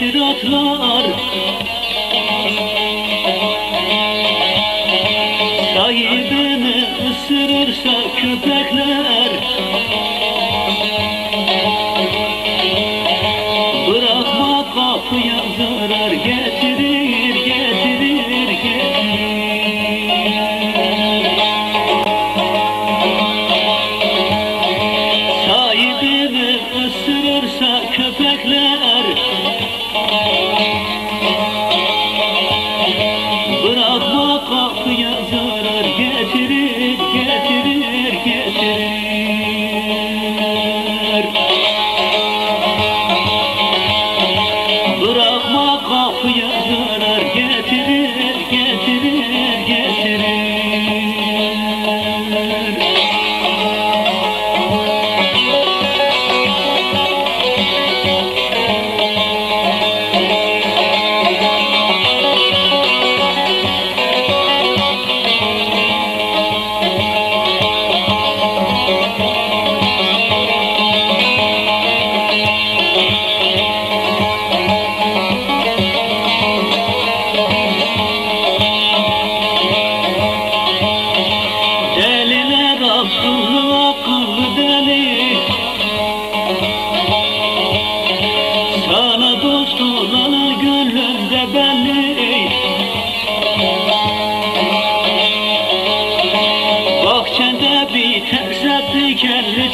haşratlar Sahibini ısırırsa köpekler. Bırakma kapıyı tuyo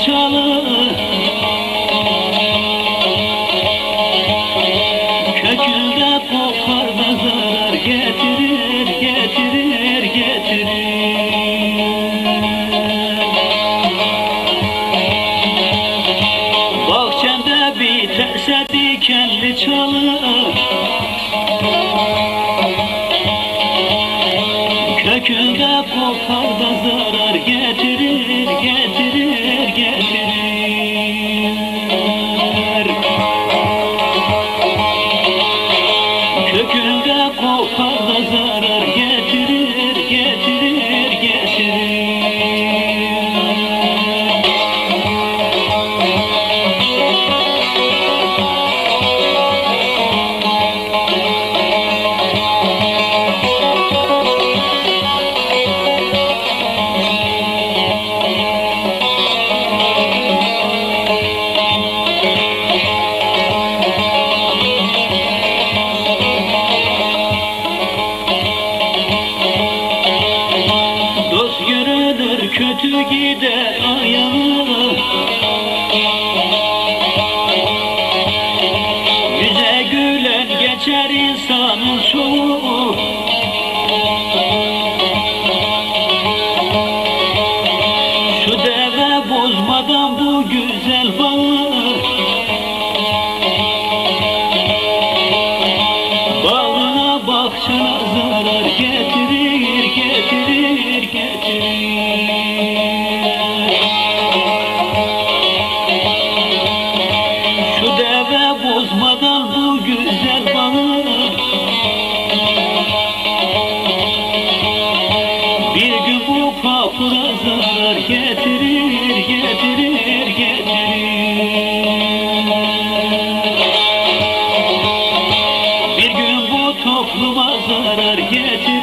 çalı Kökülde popar bezeler getirir, getirir, getirir. Bahçemde biterse dikenli çalı. vapura zarar getirir, getirir, getirir. Bir gün bu topluma zarar getirir.